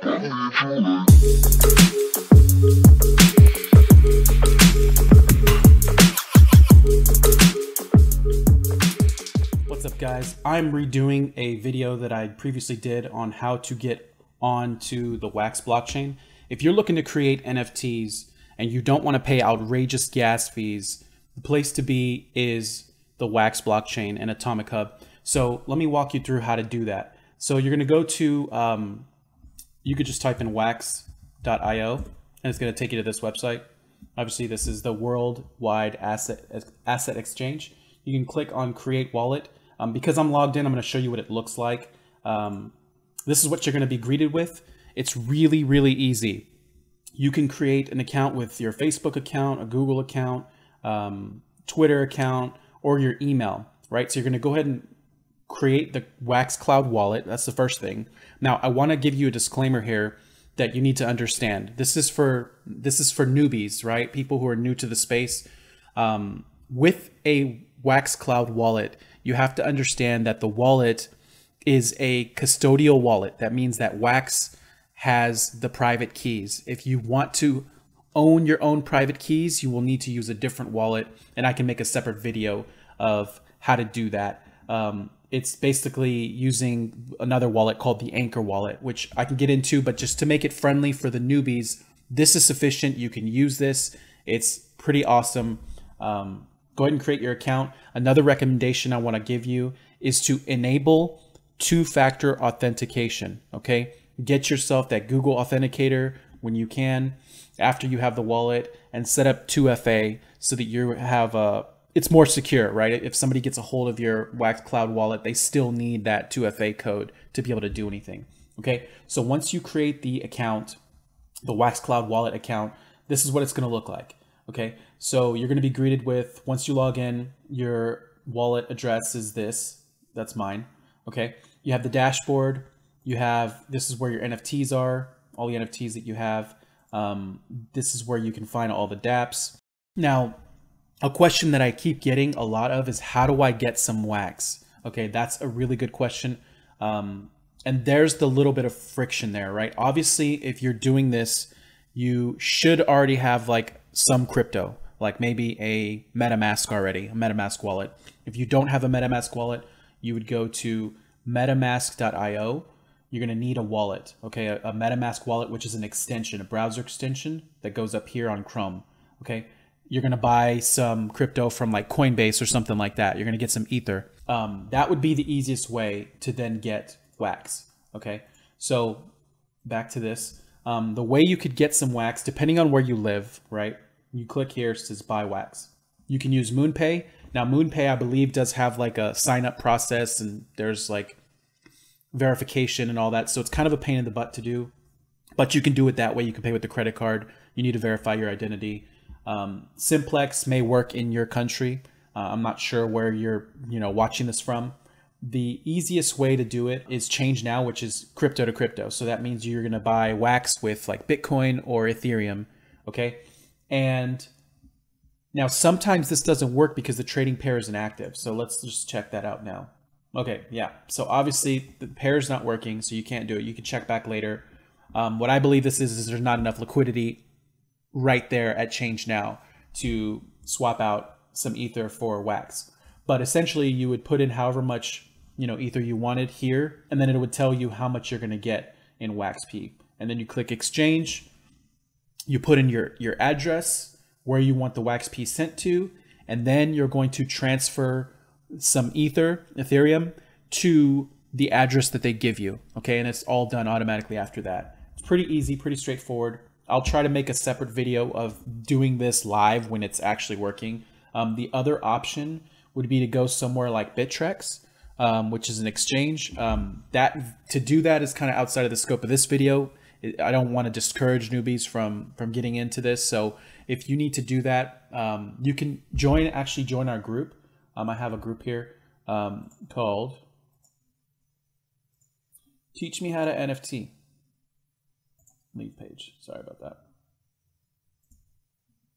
What's up guys? I'm redoing a video that I previously did on how to get onto the Wax blockchain. If you're looking to create NFTs and you don't want to pay outrageous gas fees, the place to be is the Wax blockchain and Atomic Hub. So let me walk you through how to do that. So you're going to go to, um, you could just type in wax.io and it's going to take you to this website. Obviously, this is the worldwide asset asset exchange. You can click on create wallet. Um, because I'm logged in, I'm going to show you what it looks like. Um, this is what you're going to be greeted with. It's really, really easy. You can create an account with your Facebook account, a Google account, um, Twitter account, or your email, right? So you're going to go ahead and create the Wax Cloud wallet. That's the first thing. Now, I want to give you a disclaimer here that you need to understand. This is for this is for newbies, right? People who are new to the space. Um, with a Wax Cloud wallet, you have to understand that the wallet is a custodial wallet. That means that Wax has the private keys. If you want to own your own private keys, you will need to use a different wallet, and I can make a separate video of how to do that. Um, it's basically using another wallet called the Anchor wallet, which I can get into, but just to make it friendly for the newbies, this is sufficient. You can use this. It's pretty awesome. Um, go ahead and create your account. Another recommendation I want to give you is to enable two-factor authentication, okay? Get yourself that Google Authenticator when you can after you have the wallet and set up 2FA so that you have a it's more secure, right? If somebody gets a hold of your Wax Cloud wallet, they still need that 2FA code to be able to do anything. Okay, so once you create the account, the Wax Cloud wallet account, this is what it's going to look like. Okay, so you're going to be greeted with once you log in, your wallet address is this. That's mine. Okay, you have the dashboard. You have this is where your NFTs are, all the NFTs that you have. Um, this is where you can find all the DApps. Now, a question that I keep getting a lot of is how do I get some wax? Okay, that's a really good question. Um, and there's the little bit of friction there, right? Obviously, if you're doing this, you should already have like some crypto, like maybe a MetaMask already, a MetaMask wallet. If you don't have a MetaMask wallet, you would go to metamask.io. You're going to need a wallet, okay? A, a MetaMask wallet, which is an extension, a browser extension that goes up here on Chrome, okay? You're going to buy some crypto from like Coinbase or something like that. You're going to get some Ether. Um, that would be the easiest way to then get Wax. Okay. So back to this. Um, the way you could get some Wax, depending on where you live, right? You click here, it says buy Wax. You can use MoonPay. Now, MoonPay, I believe, does have like a sign up process and there's like verification and all that. So it's kind of a pain in the butt to do, but you can do it that way. You can pay with the credit card. You need to verify your identity. Um, Simplex may work in your country. Uh, I'm not sure where you're, you know, watching this from. The easiest way to do it is change now, which is crypto to crypto. So that means you're going to buy wax with like Bitcoin or Ethereum. Okay. And now sometimes this doesn't work because the trading pair is inactive. So let's just check that out now. Okay. Yeah. So obviously the pair is not working. So you can't do it. You can check back later. Um, what I believe this is, is there's not enough liquidity right there at Change Now to swap out some ether for wax. But essentially, you would put in however much you know ether you wanted here, and then it would tell you how much you're going to get in WaxP. And then you click exchange. You put in your your address where you want the WaxP sent to, and then you're going to transfer some ether, Ethereum, to the address that they give you. Okay, and it's all done automatically after that. It's pretty easy, pretty straightforward. I'll try to make a separate video of doing this live when it's actually working. Um, the other option would be to go somewhere like Bittrex, um, which is an exchange. Um, that to do that is kind of outside of the scope of this video. I don't want to discourage newbies from from getting into this. So if you need to do that, um, you can join. Actually, join our group. Um, I have a group here um, called "Teach Me How to NFT." Leave page. Sorry about that.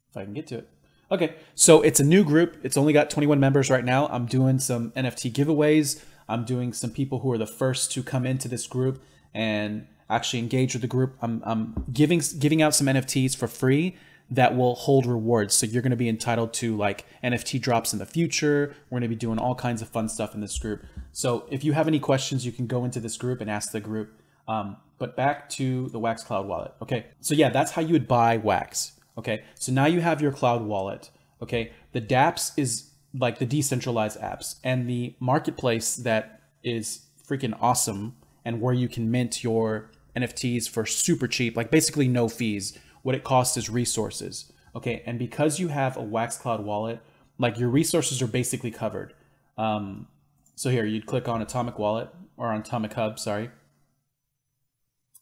If I can get to it. Okay, so it's a new group. It's only got 21 members right now. I'm doing some NFT giveaways. I'm doing some people who are the first to come into this group. And actually engage with the group. I'm, I'm giving giving out some NFTs for free that will hold rewards. So you're going to be entitled to like NFT drops in the future. We're going to be doing all kinds of fun stuff in this group. So if you have any questions, you can go into this group and ask the group. Um, but back to the Wax Cloud wallet. Okay. So yeah, that's how you would buy Wax. Okay. So now you have your cloud wallet. Okay. The dApps is like the decentralized apps and the marketplace that is freaking awesome and where you can mint your NFTs for super cheap, like basically no fees what it costs is resources. Okay, and because you have a Wax Cloud wallet, like your resources are basically covered. Um, so here, you'd click on Atomic Wallet or on Atomic Hub, sorry.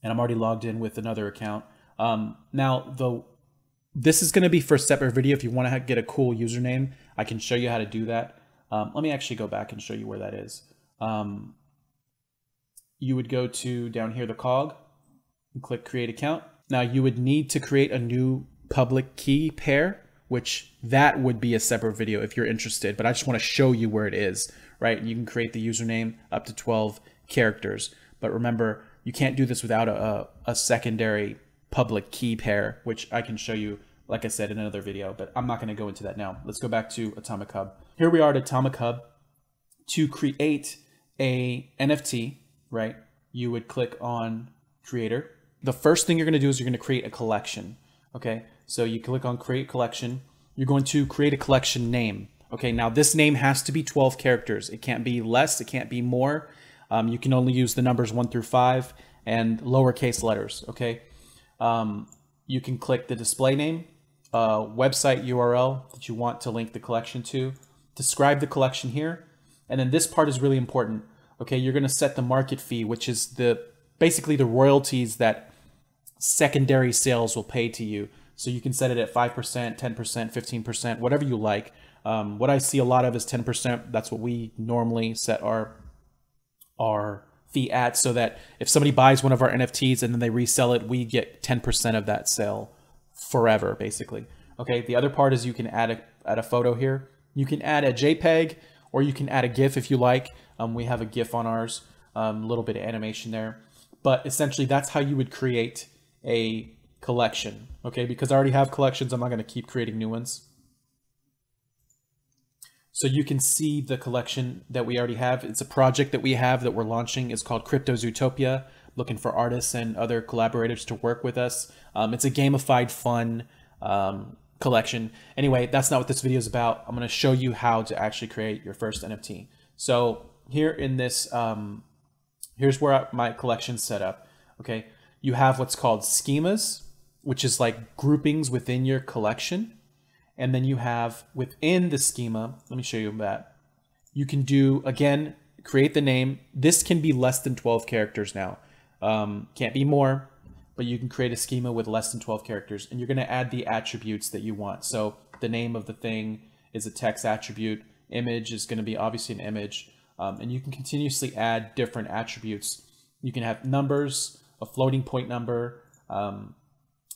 And I'm already logged in with another account. Um, now, the this is going to be for a separate video. If you want to get a cool username, I can show you how to do that. Um, let me actually go back and show you where that is. Um, you would go to down here, the cog, and click create account. Now you would need to create a new public key pair, which that would be a separate video if you're interested, but I just want to show you where it is, right? You can create the username up to 12 characters, but remember, you can't do this without a, a secondary public key pair, which I can show you, like I said, in another video, but I'm not going to go into that now. Let's go back to Atomic Hub. Here we are at Atomic Hub. To create a NFT, right, you would click on Creator, the first thing you're going to do is you're going to create a collection. Okay, so you click on create collection. You're going to create a collection name. Okay, now this name has to be 12 characters. It can't be less, it can't be more. Um, you can only use the numbers one through five and lowercase letters. Okay, um, you can click the display name, uh, website URL that you want to link the collection to, describe the collection here, and then this part is really important. Okay, you're going to set the market fee, which is the basically the royalties that secondary sales will pay to you. So you can set it at 5%, 10%, 15%, whatever you like. Um, what I see a lot of is 10%. That's what we normally set our, our fee at so that if somebody buys one of our NFTs and then they resell it, we get 10% of that sale forever, basically. Okay, the other part is you can add a, add a photo here. You can add a JPEG or you can add a GIF if you like. Um, we have a GIF on ours, a um, little bit of animation there. But essentially, that's how you would create a collection, okay? Because I already have collections, I'm not gonna keep creating new ones. So you can see the collection that we already have. It's a project that we have that we're launching. It's called Crypto Zootopia, looking for artists and other collaborators to work with us. Um, it's a gamified, fun um, collection. Anyway, that's not what this video is about. I'm gonna show you how to actually create your first NFT. So here in this, um, here's where my collection's set up, okay? you have what's called schemas, which is like groupings within your collection. And then you have within the schema, let me show you that. You can do, again, create the name. This can be less than 12 characters now. Um, can't be more, but you can create a schema with less than 12 characters. And you're going to add the attributes that you want. So the name of the thing is a text attribute. Image is going to be obviously an image. Um, and you can continuously add different attributes. You can have numbers, a floating point number, um,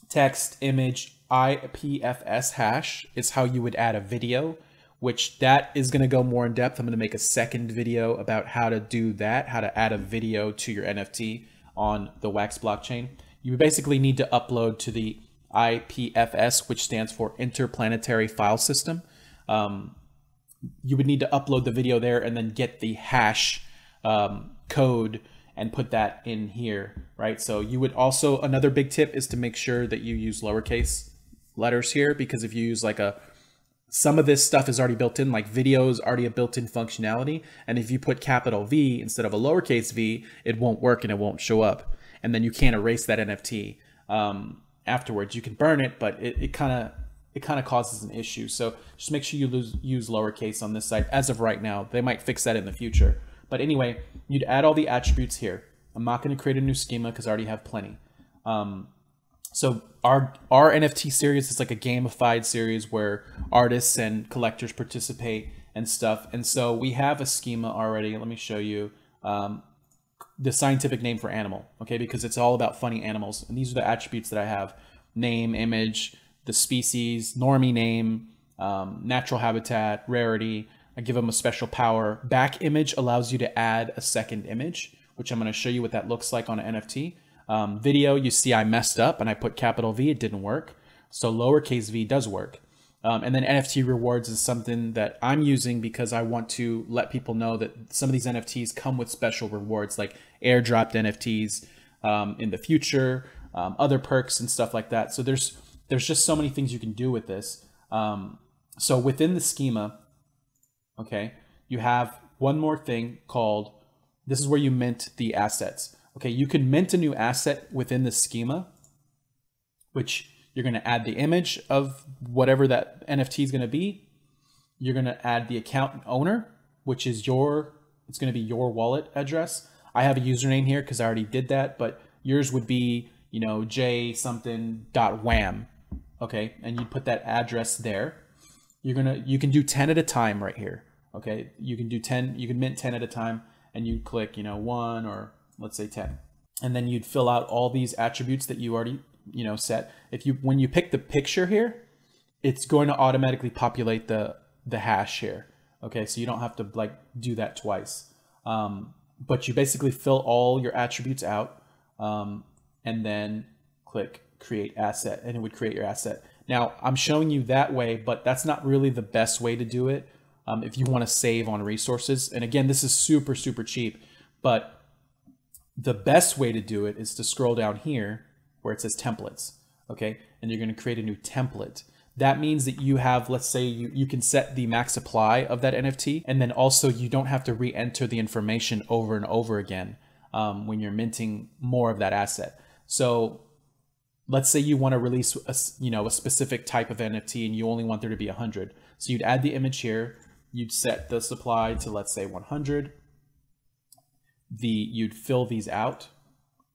text, image, IPFS hash is how you would add a video, which that is going to go more in depth. I'm going to make a second video about how to do that, how to add a video to your NFT on the Wax blockchain. You basically need to upload to the IPFS, which stands for Interplanetary File System. Um, you would need to upload the video there and then get the hash um, code and put that in here, right? So you would also, another big tip is to make sure that you use lowercase letters here because if you use like a, some of this stuff is already built in, like video is already a built-in functionality. And if you put capital V instead of a lowercase v, it won't work and it won't show up. And then you can't erase that NFT um, afterwards. You can burn it, but it kind of it kind of causes an issue. So just make sure you lose, use lowercase on this site as of right now. They might fix that in the future. But anyway, you'd add all the attributes here. I'm not going to create a new schema because I already have plenty. Um, so our our NFT series is like a gamified series where artists and collectors participate and stuff. And so we have a schema already. Let me show you um, the scientific name for animal, okay? Because it's all about funny animals. And these are the attributes that I have. Name, image, the species, normie name, um, natural habitat, rarity, I give them a special power. Back image allows you to add a second image, which I'm going to show you what that looks like on an NFT. Um, video, you see I messed up and I put capital V, it didn't work. So lowercase v does work. Um, and then NFT rewards is something that I'm using because I want to let people know that some of these NFTs come with special rewards like airdropped NFTs um, in the future, um, other perks and stuff like that. So there's there's just so many things you can do with this. Um, so within the schema, okay, you have one more thing called this is where you mint the assets. Okay, you can mint a new asset within the schema, which you're going to add the image of whatever that NFT is going to be. You're going to add the account owner, which is your, it's going to be your wallet address. I have a username here because I already did that, but yours would be, you know, j something dot wam. Okay. And you put that address there. You're to, you can do 10 at a time right here. Okay. You can do 10, you can mint 10 at a time and you click, you know, one or let's say 10. And then you'd fill out all these attributes that you already you know set. If you when you pick the picture here it's going to automatically populate the the hash here okay? So you don't have to like do that twice. Um, but you basically fill all your attributes out um, and then click create asset and it would create your asset. Now i'm showing you that way but that's not really the best way to do it um, if you want to save on resources. And again this is super super cheap but the best way to do it is to scroll down here where it says templates, okay? And you're gonna create a new template. That means that you have, let's say you, you can set the max supply of that NFT, and then also you don't have to re-enter the information over and over again um, when you're minting more of that asset. So let's say you want to release a, you know, a specific type of NFT and you only want there to be 100. So you'd add the image here, you'd set the supply to let's say 100. The You'd fill these out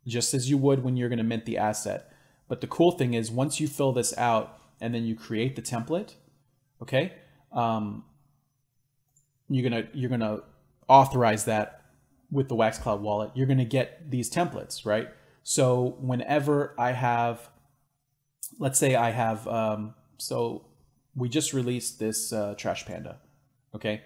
just as you would when you're going to mint the asset. But the cool thing is once you fill this out and then you create the template, okay, um, you're gonna you're gonna authorize that with the Wax Cloud wallet. You're gonna get these templates, right? So whenever I have, let's say I have, um, so we just released this uh, Trash Panda, okay?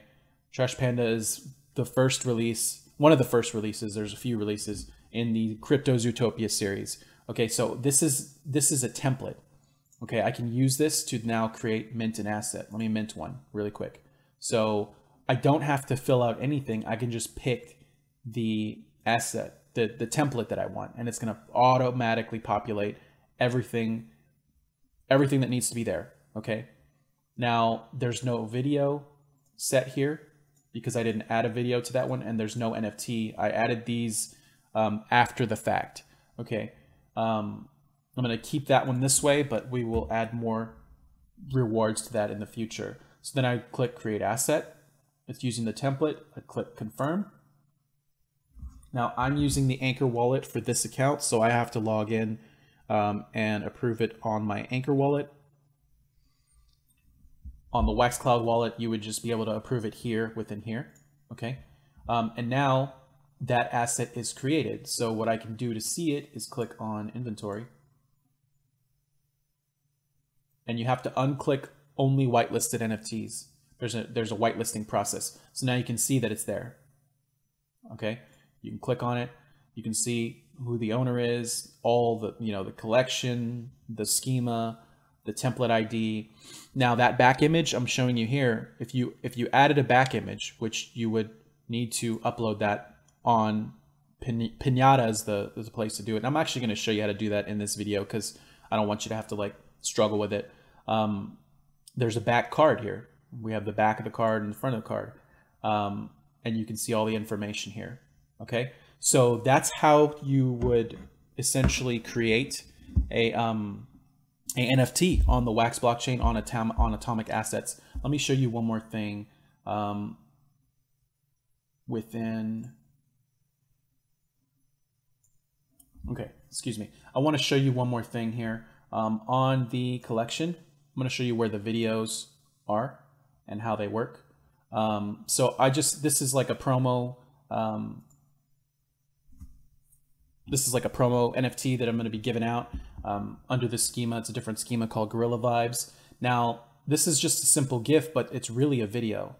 Trash Panda is the first release, one of the first releases. There's a few releases in the Crypto Zootopia series. Okay, so this is this is a template. Okay, I can use this to now create mint an asset. Let me mint one really quick. So I don't have to fill out anything. I can just pick the asset, the, the template that I want, and it's gonna automatically populate everything, everything that needs to be there. Okay. Now there's no video set here because I didn't add a video to that one and there's no NFT. I added these um, after the fact. Okay, um, I'm going to keep that one this way, but we will add more rewards to that in the future. So then I click create asset. It's using the template. I click confirm. Now I'm using the Anchor wallet for this account, so I have to log in um, and approve it on my Anchor wallet. On the Waxcloud wallet, you would just be able to approve it here within here. Okay. Um, and now that asset is created. So what I can do to see it is click on inventory. And you have to unclick only whitelisted NFTs. There's a, there's a whitelisting process. So now you can see that it's there. Okay, you can click on it. You can see who the owner is, all the, you know, the collection, the schema, the template ID. Now that back image I'm showing you here, if you, if you added a back image, which you would need to upload that on Pin- Pinata is the, is the place to do it. And I'm actually going to show you how to do that in this video because I don't want you to have to like struggle with it. Um, there's a back card here. We have the back of the card and the front of the card. Um, and you can see all the information here. Okay. So that's how you would essentially create a, um, a NFT on the Wax blockchain on, Atom on Atomic Assets. Let me show you one more thing um, within Okay, excuse me. I want to show you one more thing here. Um, on the collection, I'm going to show you where the videos are and how they work. Um, so I just, this is like a promo, um, this is like a promo NFT that I'm going to be giving out um, under this schema. It's a different schema called Gorilla Vibes. Now, this is just a simple GIF, but it's really a video.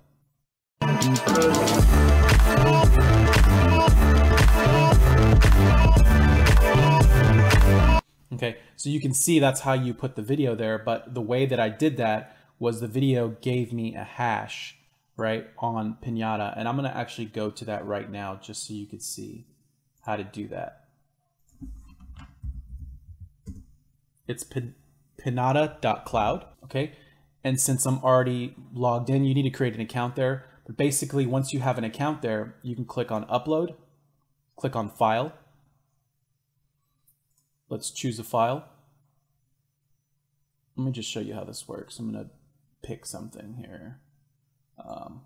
Okay, so you can see that's how you put the video there, but the way that I did that was the video gave me a hash, right, on Pinata. And I'm gonna actually go to that right now just so you could see how to do that. It's pin pinata.cloud, okay? And since I'm already logged in, you need to create an account there. But basically, once you have an account there, you can click on upload, click on file. Let's choose a file. Let me just show you how this works. I'm gonna pick something here. Um,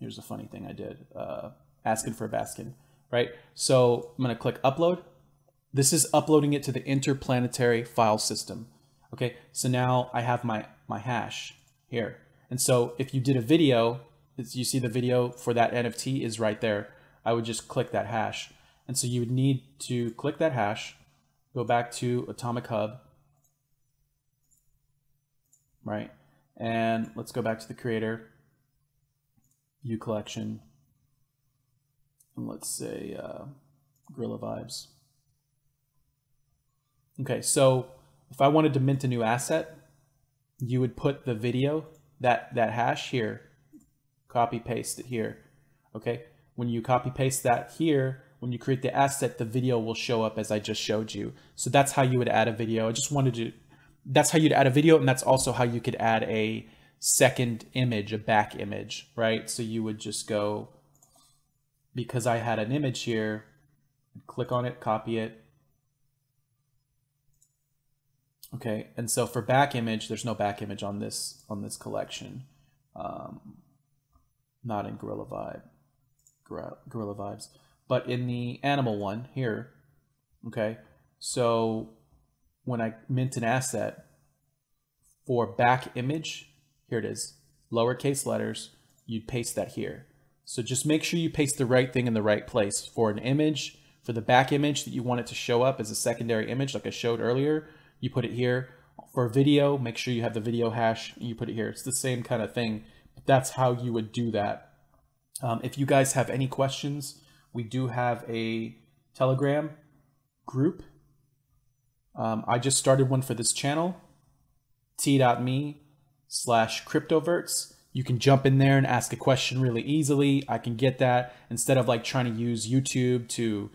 here's a funny thing I did, uh, asking for a baskin, right? So I'm gonna click upload. This is uploading it to the interplanetary file system. Okay, so now I have my, my hash here. And so if you did a video, you see the video for that NFT is right there. I would just click that hash. And so you would need to click that hash, go back to Atomic Hub, right? And let's go back to the creator, view collection, and let's say uh, Gorilla Vibes. Okay, so if I wanted to mint a new asset, you would put the video, that, that hash here, copy paste it here. Okay, when you copy paste that here, when you create the asset, the video will show up as I just showed you. So that's how you would add a video. I just wanted to, that's how you'd add a video and that's also how you could add a second image, a back image, right? So you would just go, because I had an image here, click on it, copy it, Okay, and so for back image, there's no back image on this on this collection. Um, not in Gorilla Vibe, Gorilla Vibes, but in the animal one here. Okay, so when I mint an asset for back image, here it is, lowercase letters, you'd paste that here. So just make sure you paste the right thing in the right place. For an image, for the back image that you want it to show up as a secondary image like I showed earlier, you put it here. For video, make sure you have the video hash, you put it here. It's the same kind of thing. That's how you would do that. Um, if you guys have any questions, we do have a Telegram group. Um, I just started one for this channel, t.me slash cryptoverts. You can jump in there and ask a question really easily. I can get that. Instead of like trying to use YouTube to,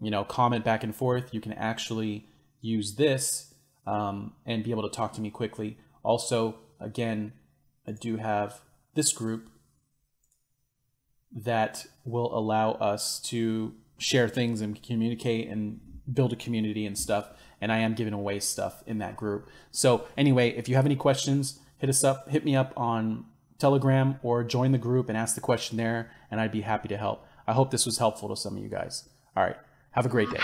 you know, comment back and forth, you can actually use this um, and be able to talk to me quickly. Also, again, I do have this group that will allow us to share things and communicate and build a community and stuff. And I am giving away stuff in that group. So anyway, if you have any questions, hit us up, hit me up on Telegram or join the group and ask the question there, and I'd be happy to help. I hope this was helpful to some of you guys. All right, have a great day.